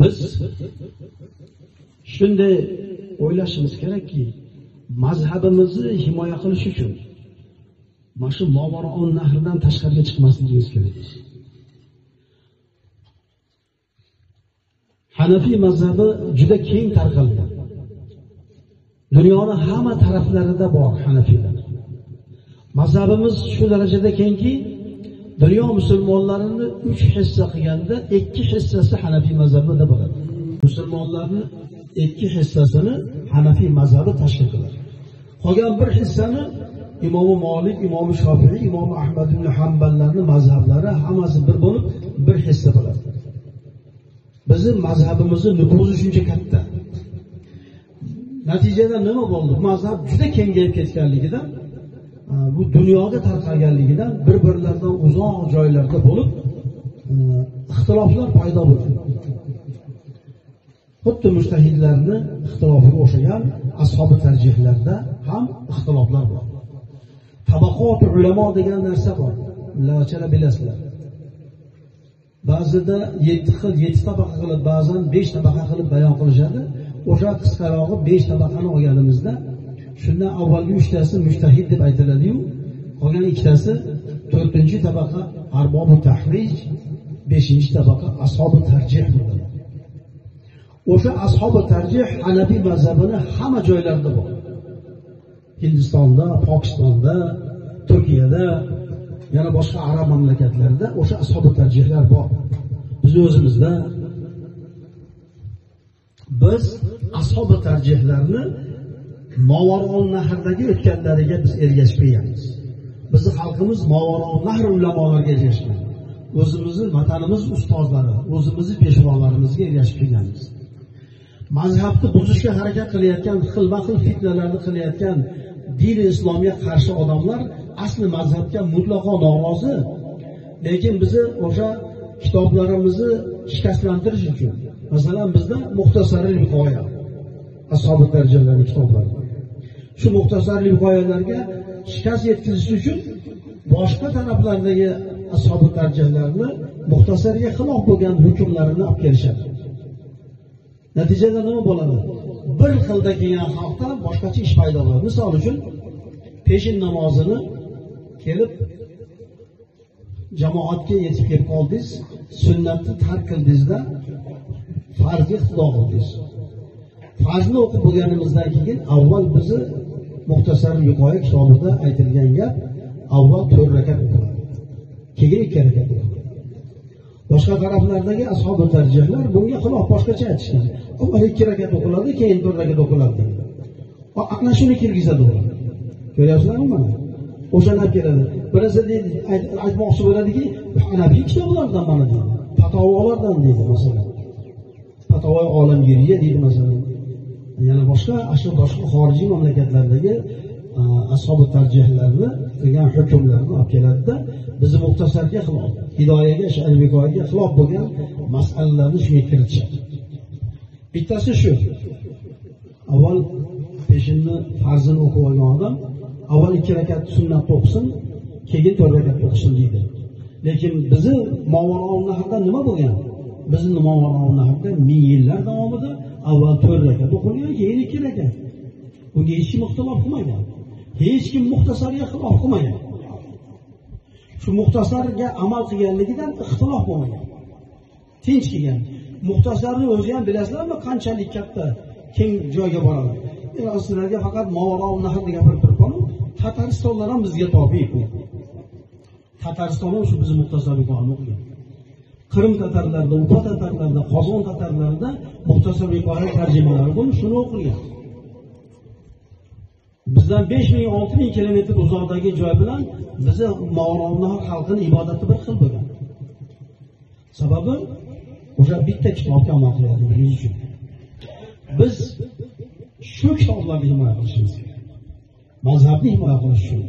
biz shunday o'ylashimiz kerakki mazhabimizni himoya qilish uchun mana shu movaroon nahridan tashqariga chiqmasligimiz kerak. Hanafiy mazhabi juda keng tarqalgan dunyoni hamma taraflarida bor hanafiylar mazhabimiz shu darajada kengki dunyo musulmonlarini uch hissa qilganda ikki hissasi hanafiy mazhabida bo'ladi. Musulmonlarni ikki hissasini hanafiy mazhabi tashkil qiladi. Qolgan bir hissani imomi molik imomi shofiy imomi ahmad ibn hamballarni mazhablari hammasi bir bo'lib bir hissa bo'ladi. Bizni mazhabimizni nufuzi shuncha katta. Natijada nima bo'ldi? Mazhab juda kengayib ketganligidan bu dunyoda tarqalganligidan bir birlaridan uzoq joylarda bo'lib e, ixtiloflar paydo bo'ldi. Xuddi mushtahidlarni ixtilofiga o'xshagan ashobi tarjihlarda ham ixtiloflar bor. Tabaqot ulamo degan narsa bor. Chala bilasizlar. Ba'zida yetti xil yetti tabaqa qilib ba'zan besh tabaqa qilib bayon qilishadi. O'sha qisqarog'i besh tabaqani olganimizda shundan avvalgi uchtasi mushtahid deb aytiladiyu. Qolgan ikkitasi to'rtinchi tabaqa arbobi tahrij beshinchi tabaqa ashobi tarjih bo'ladi o'sha ashobi tarjih hanabiy mazhabini hamma joylarida bor. Hindistonda pokistonda turkiyada yana boshqa arab mamlakatlarida o'sha ashobi tarjihlar bor. Bizni o'zimizda biz ashobi tarjihlarni movarol nahrdagi o'tganlariga biz ergashib kelganmiz bizni xalqimiz movarol nahr ulamolariga ergashgan. O'zimizni vatanimiz ustozlari o'zimizni peshvolarimizga ergashib kelganmiz. Mazhabni buzishga harakat qilayotgan xilma xil fitnalarni qilayotgan dini islomga qarshi odamlar asli mazhabga mutlaqo norozi lekin bizni o'sha kitoblarimizni shikastlantirish uchun masalan bizda muxtasaril hikoya, ashobi darjalarni kitoblari shu muxtasarli g'oyalarga shikast yetkazish uchun boshqa taraflardagi ashobi tarjihlarni muxtasarga xilof bo'lgan hukmlarini olib kelishadi. Natijada nima bo'ladi? Bir xilda kelgan xalqda boshqacha ish paydo bo'ladi. Misol uchun peshin namozini kelib jamoatga yetib kelib qoldingiz sunnatni tark qildingizda farzga iqtido qildingiz. Farzni o'qib bo'lganimizdan keyin avval bizni muxtasar yuqori kitobida aytilgan gap avval to'rt rakat o'qiladi keyin ikki rakat o'qiladi boshqa taraflardagi ashobi tarjihlar bunga xilof boshqacha aytishgan. Avval ikki rakat o'qiladi keyin to'rt rakat o'qiladi ana shuni kirgizadi ular ko'ryapsizlarmi mana o'shani olib keladi. Birasi deydi aytmoqchi bo'ladiki hanafiy kitoblardan mana deydi. Patovolardan deydi masalan. Fatavo olamgiriya deydi masalan. Yana boshqa shu boshqa xorijiy mamlakatlardagi e, ashobi tarjihlarni qilgan hukmlarni olib keladida bizni muxtasarga xilof hidoyaga sharvikoyaga xilof bo'lgan masalalarni shunga kiritishadi. Bittasi shu avval peshinni farzini o'qib olgan odam avval ikki rakat sunnatni o'qisin keyin to'rt rakat o'qisin deydi. Lekin bizni movaronahrda nima bo'lgan? Bizni movaronahrda ming yillar davomida avval to'rt rakat o'qilgan keyin ikki rakat bunga hech kim ixtilof qilmagan hech kim muxtasarga xilof qilmagan shu muxtasarga amal qilganligidan ixtilof bo'lmagan tinch kelgan muxtasarni o'zi ham bilasizlarmi qanchalik katta keng joyga boradi? Sizlarga faqat movaronahrni gapirib turibmanu tataristonlar ham bizga tobe tatariston ham shu bizni muxtasar o'qigan qrim tatarlarida upa tatarlarida qozon tatarlarida muxtasar viqoya tarjimalari bo'lib shuni o'qilgan bizdan besh ming olti ming kilometr uzoqdagi joy bilan bizni movaronahr xalqini ibodati bir xil bo'lgan. Sababi o'sha bitta kitobga amal qiladiganimiz uchun. Biz shu kitoblarni himoya qilishimiz kerak mazhabni himoya qilish uchun.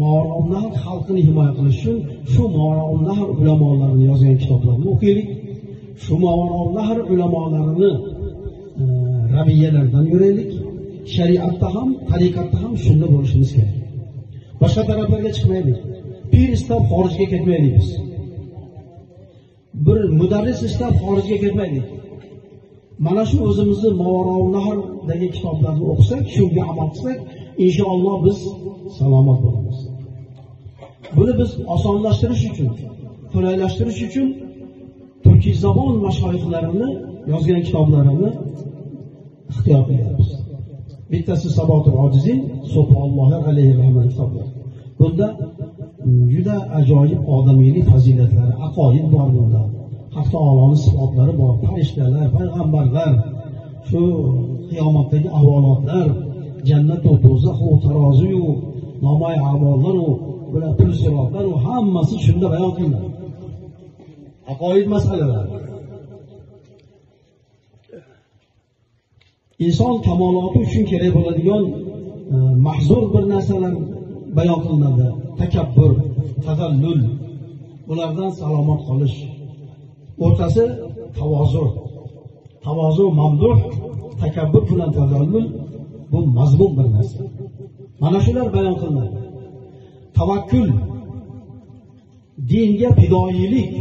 Movaronahr xalqini himoya qilish uchun shu movaronahr ulamolarini yozgan kitoblarni o'qiylik shu movaronahr ulamolarini e, rabiyalaridan yuraylik shariatda ham tariqatda ham shunda bo'lishimiz kerak boshqa taraflarga chiqmaylik pir istab xorijga ketmaylik biz. Bir mudarris istab xorijga ketmaylik mana shu o'zimizni nahrdagi kitoblarni o'qisak shunga amal qilsak inshaalloh biz salomat bo'lamiz buni biz osonlashtirish uchun qulaylashtirish uchun turkiy zabon mashoyixlarini yozgan kitoblarini ixtiyor qilyapmiz. Bittasi sabotul ojizin so'follohi alayhi rahmat kitoblar. Bunda juda ajoyib odamiylik fazilatlari aqoid bor bunda. Haq taoloni sifatlari bor farishtalar payg'ambarlar shu qiyomatdagi ahvolotlar jannatu do'zaxu taroziyu nomay amollaru bular pul sirotlaru hammasi shunda bayon qilinadi. Aqoid masalalar. Inson kamoloti uchun kerak bo'ladigan e, mahzur bir narsalar bayon qilinadi. Takabbur tazallul ulardan salomat qolish. O'rtasi tavozu. Tavozu mamduh takabbur bilan tazallul bu mazmun bir narsa. Mana shular bayon qilinadi. Tavakkul. Dinga fidoyilik.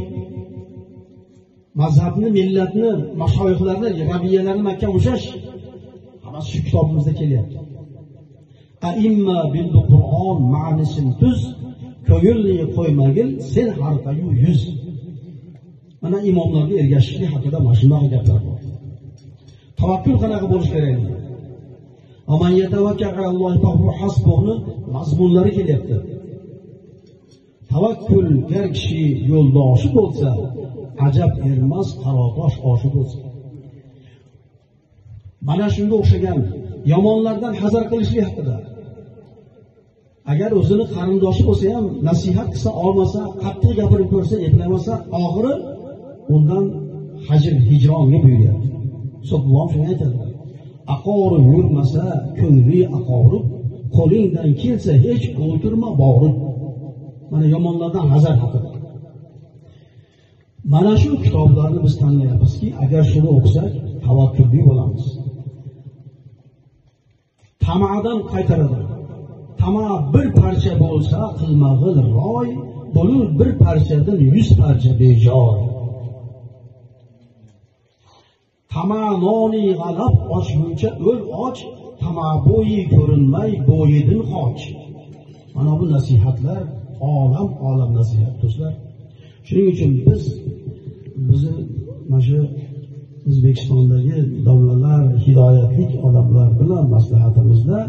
Mazhabni millatni mashoyihlarni rabiyalarni makka ushlash. Hammasi shu kitobimizda kelyapti. Aimma bildi qur'on manisin tuz ko'ngilni qo'ymagil sen harfayu yuz. Mana imomlarga ergashishlik haqida mana shunaqa gaplar bor. Tavakkul qanaqa bo'lishi kerak? Mazmunlari kelyapti. Tavakkulgar kishi yo'ldoshi bo'lsa ajab ermas qarotosh oshi bo'lsa. Mana shunga o'xshagan yomonlardan hazar qilishlik haqida. Agar o'zini qarindoshi bo'lsa ham nasihat qilsa olmasa qattiq gapirib ko'rsa eplamasa oxiri undan hajr hijronga buyuryapti. Rasululloh shunga aytadilar aqori yurmasa ko'ngli aqorib qo'lingdan kelsa hech o'tirma borib mana yomonlardan hazar haqida mana shu kitoblarni biz tanlayapmizki agar shuni o'qisak tavakkulli bo'lamiz. Tamadan qaytaradi tama bir parcha bo'lsa qilmag'il roy bo'lur bir parchadan yuz parcha bejor tama noni g'alab ochguncha o'l och tama bo'yi ko'rinmay bo'yidin qoch mana bu nasihatlar olam olam nasihat do'stlar. Shuning uchun biz bizni mana shu o'zbekistondagi domlalar hidoyatlik odamlar bilan maslahatimizda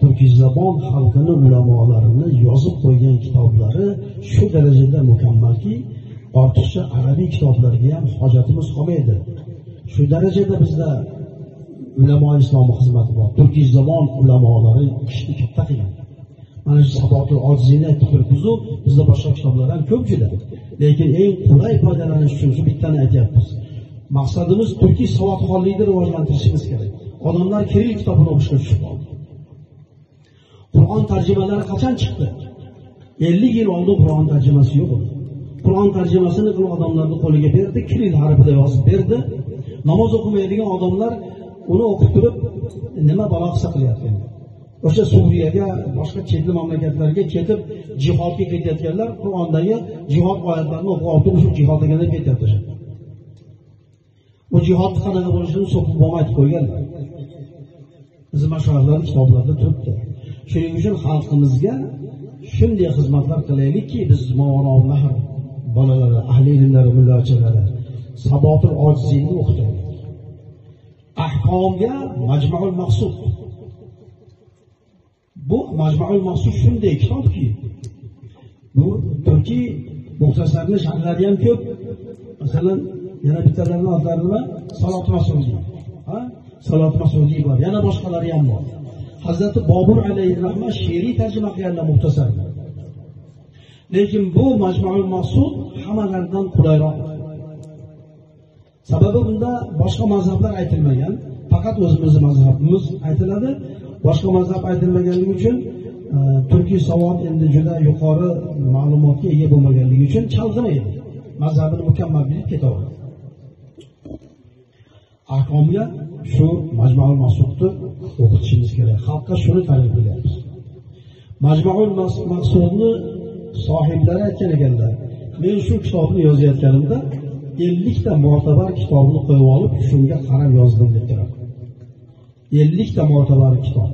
turkizabon xalqini ulamolarini yozib qo'ygan kitoblari shu darajada mukammalki ortiqcha arabiy kitoblarga ham hojatimiz qolmaydi. Shu darajada bizda ulamo islomi xizmati bor. Turkizabon ulamolari ishni katta qilgan mana shu sabotul ojizini bir turibmizu bizda boshqa kitoblar ham ko'p juda. Lekin eng qulay foydalanish uchun shu bittani aytyapmiz. Maqsadimiz turkiy savodxonlikni rivojlantirishimiz kerak. Odamlar kiril kitobini o'qishga tushib qoldi. Qur'on tarjimalari qachon chiqdi? Ellik yil oldin qur'on tarjimasi yo'q edi. Qur'on tarjimasini qilib odamlarni qo'liga berdi kiril harfida yozib berdi. Namoz o'qimaydigan odamlar uni o'qib turib nima balo qilsa qilyapti o'sha suriyaga boshqa chetli mamlakatlarga ketib jihodga ketayotganlar qur'ondagi jihod oyatlarini o'qib olib turib shu jihod deganda ketyapti bu jihodni qanaqa bo'lishini so'qib bo'lmay aytib qo'yganlar bizni mashoyihlarni kitoblarida turibdi. Shuning uchun xalqimizga shunday xizmatlar qilaylikki biz nahr bolalari ahli ilmlari mullachalari sabotul ojiziyni o'qitaylik. Ahkomga majmuul maqsud. Bu majmuul mahsus shunday kitobki bu turkiy muxtasarni sharhlari ham ko'p. Masalan yana bittalarini otlari nima? Salot masudiy. Salot masudiy bor. Yana boshqalari ham bor. Hazrati bobur alayhirahmat she'riy tarjima qilganlar muxtasar. Lekin bu majmuul mahsud hammalaridan qulayroq. Sababi bunda boshqa mazhablar aytilmagan. Faqat o'zimizni mazhabimiz aytiladi. Boshqa mazhab aytilmaganligi uchun e, turkiy savod endi juda yuqori ma'lumotga ega bo'lmaganligi uchun chalg'imaydi mazhabini mukammal bilib ketaveradi ahkomga shu majmuul maqsudni o'qitishimiz kerak. Xalqqa shuni talab qilyapmiz majmuul maqsudni sohiblari aytgan ekanlar men shu kitobni yozayotganimda ellikta mo'tabar kitobni qo'yib olib shunga qarab yozdim deb ellikta mo'tabar kitob.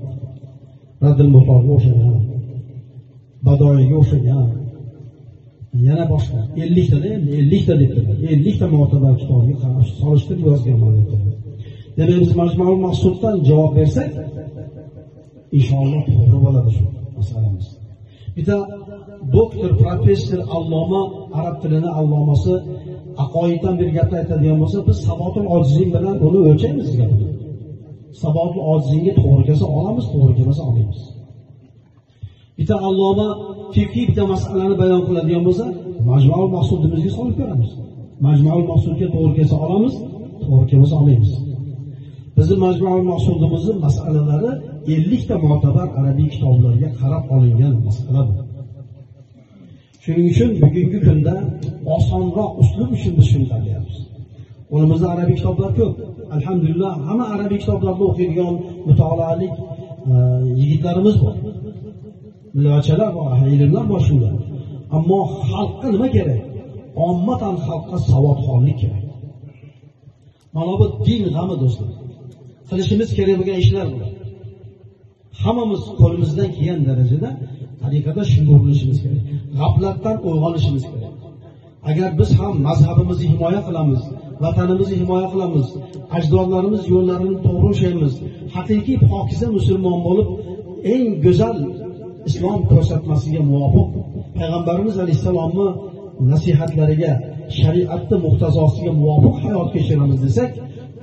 Radil mutorga o'xshagan badoiga o'xshagan. Yana boshqa elliktada endi ellikta deb turdi ellikta mo'tabar kitobga qarab solishtirib yozganman demak biz majmul maqsuddan javob bersak inshaalloh to'g'ri bo'ladi shu masalamiz. Bitta doktor professor alloma arab tilini allomasi aqoiddan bir gapni aytadigan bo'lsa biz sabotul ojizlik bilan uni o'lchaymiz gapini sabotul ojizingga to'g'ri kelsa olamiz to'g'ri kelmasa olmaymiz. Bitta alloma fiqiy bitta masalani bayon qiladigan bo'lsa majmuul maqsudimizga solib ko'ramiz majmuul maqsudga to'g'ri kelsa olamiz to'g'ri kelmasa olmaymiz. Bizni majmuul maqsudimizni masalalari ellikta mo'tabar arabiy kitoblarga qarab olingan masala bu. Shuning uchun bugungi kunda osonroq uslub uchun biz shuni tanlayapmiz qo'limizda arabiy kitoblar ko'p. Alhamdulillah hamma arabiy kitoblarni o'qiydigan mutolaalik e, yigitlarimiz bor. Millatchalar bor ilmlar bor shunda. Ammo xalqqa nima kerak? Ommatan xalqqa savodxonlik kerak. Mana bu din g'ami do'stlar. Qilishimiz kerak bo'lgan ishlar bular hammamiz qo'limizdan kelgan darajada tariqada shunga urinishimiz kerak. G'aflatdan uyg'onishimiz kerak. Agar biz ham mazhabimizni himoya qilamiz vatanimizni himoya qilamiz. Ajdodlarimiz yo'llarini to'g'ri ushlaymiz haqiqiy pokiza musulmon bo'lib eng go'zal islom ko'rsatmasiga muvofiq payg'ambarimiz alayhissalomni nasihatlariga shariatni muhtazosiga muvofiq hayot kechiramiz desak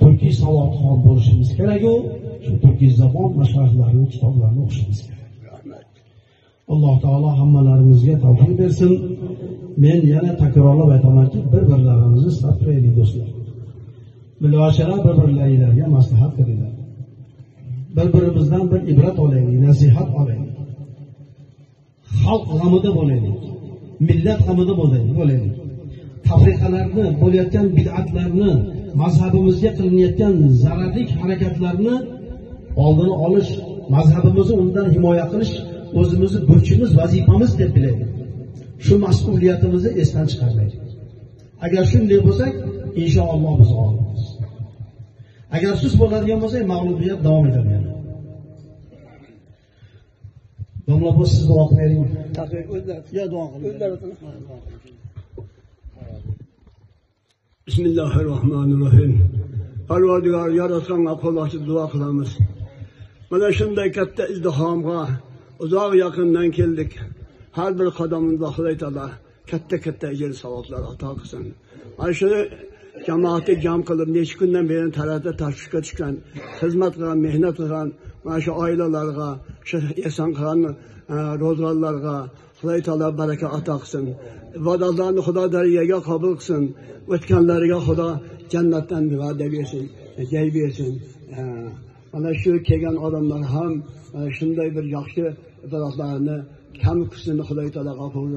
turkiy savodxon bo'lishimiz keraku. Shu turkiy zabon mashayxlarini kitoblarini o'qishimiz kerak. Alloh taolo hammalarimizga tavfiq bersin. Men yana takrorlab aytamanki bir birlarimizni istab turaylik do'stlar. Miloshalar bir birlaringlarga maslahat qilinglar. Bir birimizdan bir ibrat olaylik nasihat olaylik. Xalq g'amida bo'laylik millat g'amida bo'laylik. Tafriqalarni bo'layotgan bid'atlarni mazhabimizga qilinayotgan zararli harakatlarni oldini olish mazhabimizni undan himoya qilish o'zimizni burchimiz vazifamiz deb bilaylik. Shu mas'uliyatimizni esdan chiqarmaylik. Agar shunday bo'lsak inshaalloh biz g'olibmiz. Agar sust bo'ladigan bo'lsak mag'lubiyat davom etadi yana. Domla opa siz duo qilavering yo duo bismillahi rohmanir rohim parvardigor yaratganga qo'l ochib duo qilamiz. Mana shunday katta izdihomga uzoq yaqindan keldik har bir qadamimizda xudo taolo katta katta ajr savoblar ato qilsin mana shu jamoatni jam qilib necha kundan beri talatda tashvishga tushgan xizmat qilgan mehnat qilgan mana shu oilalarga shu ehson qilgan ro'zg'orlarga xudo taolo baraka ato qilsin ibodatlarni xudo dariyaga qabul qilsin o'tganlariga xudo jannatdan va'da bersin jay bersin mana shu kelgan odamlar ham shunday bir yaxshi daraxtlarni kam qismini xudo taolo qabul